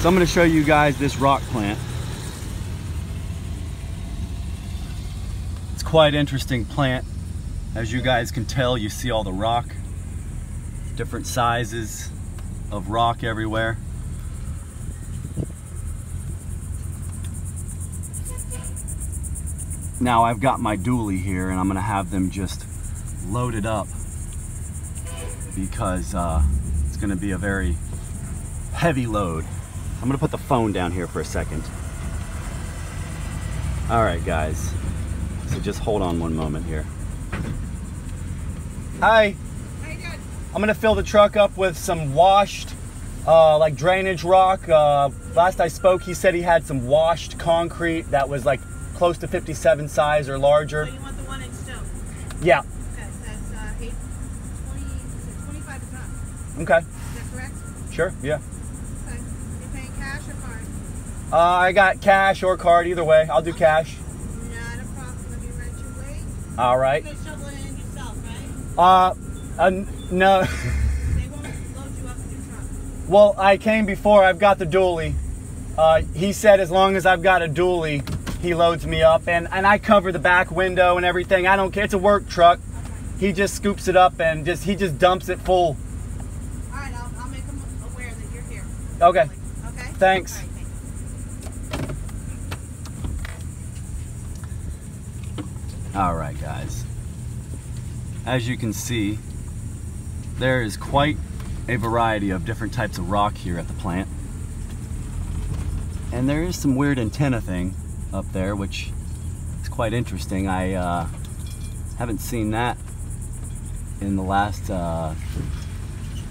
So I'm going to show you guys this rock plant. It's quite interesting plant. As you guys can tell, you see all the rock, different sizes of rock everywhere. Now I've got my dually here and I'm gonna have them just loaded up because uh, it's gonna be a very heavy load. I'm gonna put the phone down here for a second. All right, guys. So just hold on one moment here. Hi. I'm gonna fill the truck up with some washed, uh, like drainage rock. Uh, last I spoke, he said he had some washed concrete that was like close to 57 size or larger. So you want the one in stone? Yeah. Okay, so that's uh, eight, 20, 25 a ton. Okay. Is that correct? Sure. Yeah. Okay. You're paying cash or card? Uh, I got cash or card either way. I'll do cash. Not a problem. Let me write your weight. All right. You're gonna shovel it in yourself, right? Uh, uh no. They won't load you up in your truck. well, I came before. I've got the dually. Uh, he said as long as I've got a dually, he loads me up, and and I cover the back window and everything. I don't care. It's a work truck. He just scoops it up and just he just dumps it full. All right, I'll, I'll make them aware that you're here. Okay. Okay? Thanks. All right, thanks. All right, guys. As you can see, there is quite a variety of different types of rock here at the plant. And there is some weird antenna thing up there, which is quite interesting. I uh, haven't seen that in the last uh,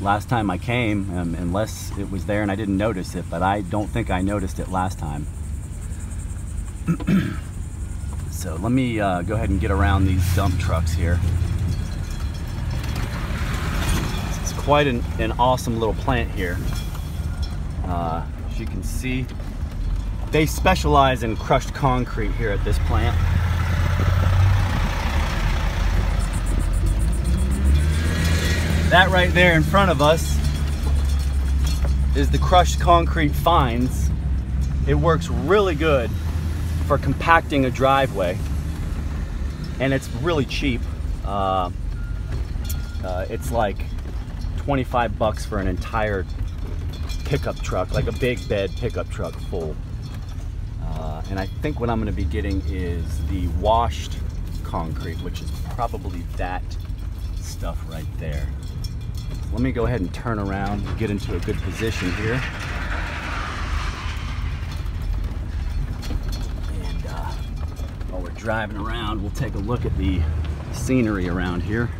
last time I came, um, unless it was there and I didn't notice it. But I don't think I noticed it last time. So let me uh, go ahead and get around these dump trucks here. It's quite an, an awesome little plant here. Uh, as you can see, they specialize in crushed concrete here at this plant. That right there in front of us is the crushed concrete fines. It works really good for compacting a driveway. And it's really cheap. Uh, uh, it's like 25 bucks for an entire pickup truck like a big bed pickup truck full. Uh, and I think what I'm going to be getting is the washed concrete which is probably that stuff right there. Let me go ahead and turn around get into a good position here And uh, while we're driving around, we'll take a look at the scenery around here.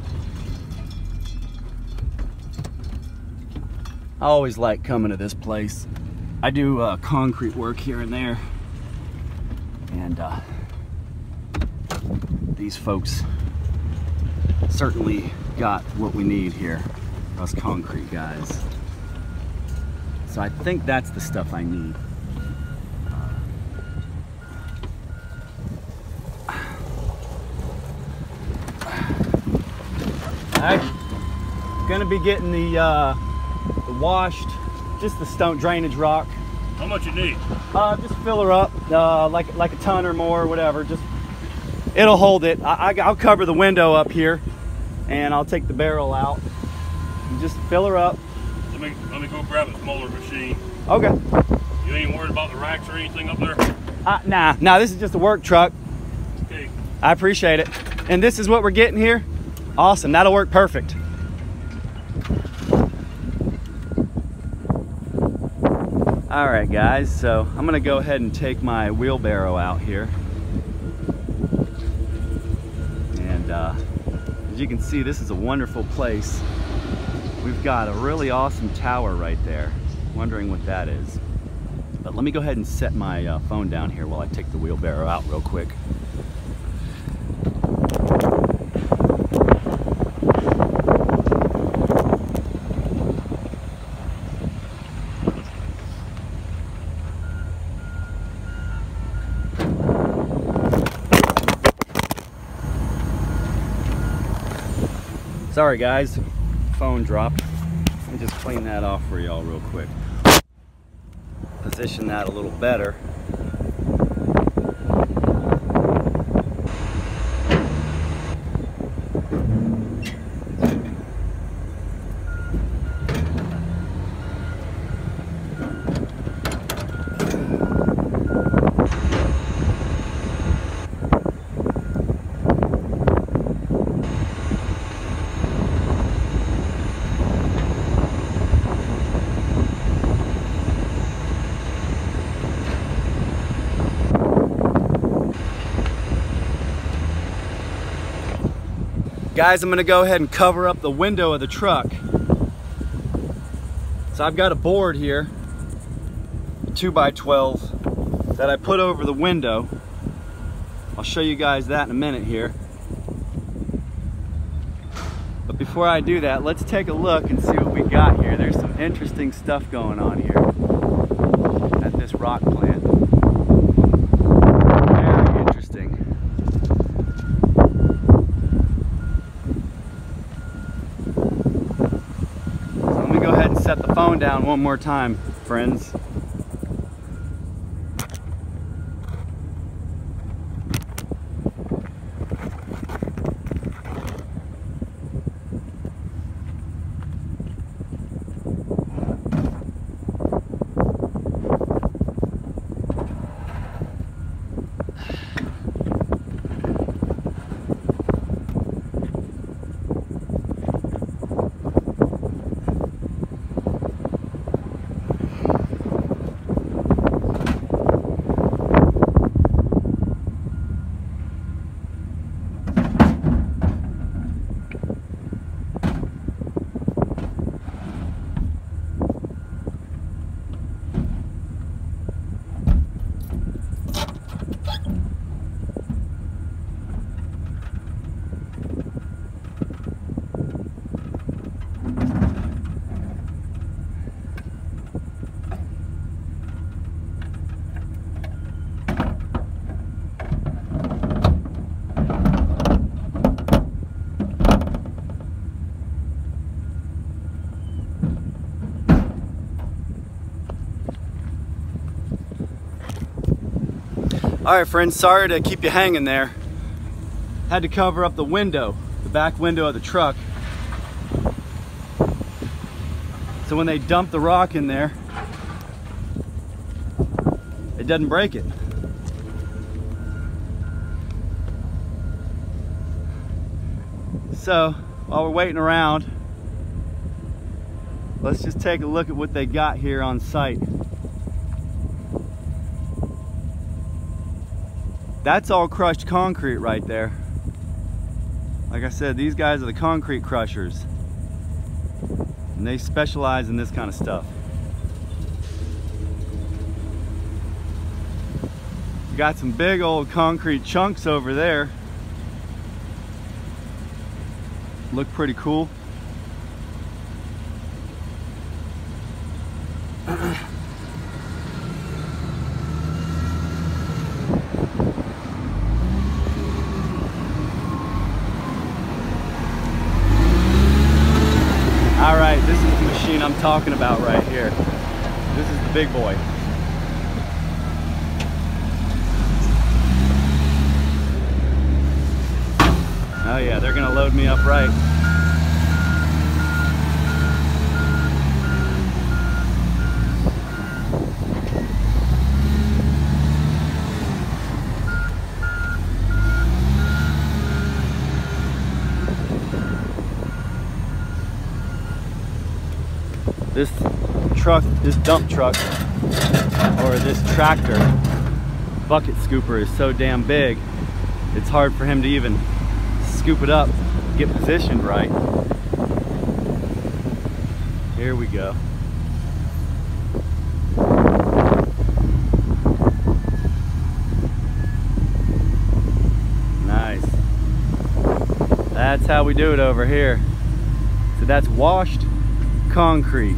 I always like coming to this place. I do uh, concrete work here and there. And uh, these folks certainly got what we need here, us concrete guys. So I think that's the stuff I need. I'm gonna be getting the, uh, the washed, just the stone drainage rock. How much you need? Uh, just fill her up, uh, like like a ton or more, or whatever. Just it'll hold it. I, I, will cover the window up here, and I'll take the barrel out. And just fill her up. Let me let me go grab a smaller machine. Okay. You ain't worried about the racks or anything up there? Uh, nah, nah. This is just a work truck. Okay. I appreciate it. And this is what we're getting here. Awesome. That'll work perfect. All right, guys. So I'm gonna go ahead and take my wheelbarrow out here. And uh, as you can see, this is a wonderful place. We've got a really awesome tower right there. Wondering what that is. But let me go ahead and set my uh, phone down here while I take the wheelbarrow out real quick. Sorry guys, phone dropped. Let me just clean that off for y'all real quick. position that a little better. Guys, I'm gonna go ahead and cover up the window of the truck. So I've got a board here, a two by 12, that I put over the window. I'll show you guys that in a minute here. But before I do that, let's take a look and see what we got here. There's some interesting stuff going on here at this rock plant. Very interesting. So let me go ahead and set the phone down one more time, friends. All right, friends, sorry to keep you hanging there. Had to cover up the window, the back window of the truck. So when they dump the rock in there, it doesn't break it. So while we're waiting around, let's just take a look at what they got here on site. That's all crushed concrete right there. Like I said, these guys are the concrete crushers. And they specialize in this kind of stuff. Got some big old concrete chunks over there. Look pretty cool. All right, this is the machine I'm talking about right here. This is the big boy. Oh yeah, they're gonna load me up right. This truck, this dump truck, or this tractor bucket scooper is so damn big, it's hard for him to even scoop it up, get positioned right. Here we go. Nice. That's how we do it over here. So that's washed concrete.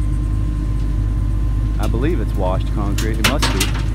I believe it's washed concrete. It must be.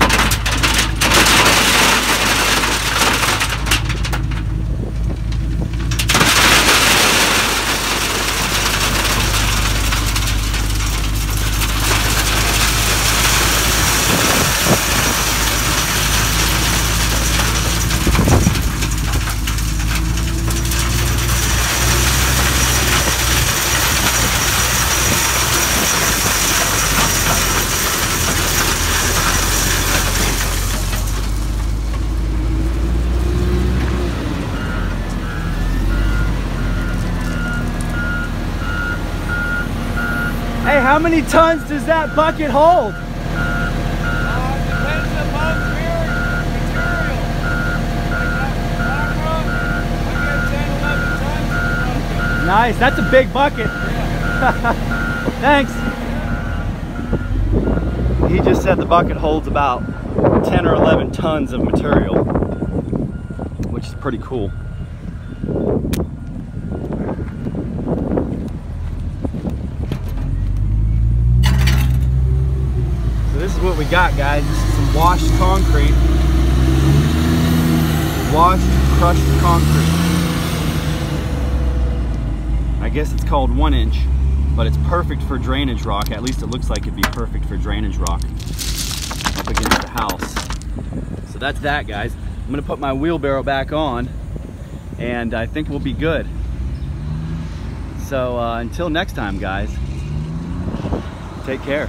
Hey, how many tons does that bucket hold? Depends upon your material. Like that rock, I get 10, 11 tons. Nice, that's a big bucket. Thanks. He just said the bucket holds about 10 or 11 tons of material, which is pretty cool. So this is we got, guys. This is some washed concrete. Washed, crushed concrete. I guess it's called one inch, but it's perfect for drainage rock. At least it looks like it'd be perfect for drainage rock up against the house. So that's that, guys. I'm gonna put my wheelbarrow back on and I think we'll be good. So uh, until next time, guys, take care.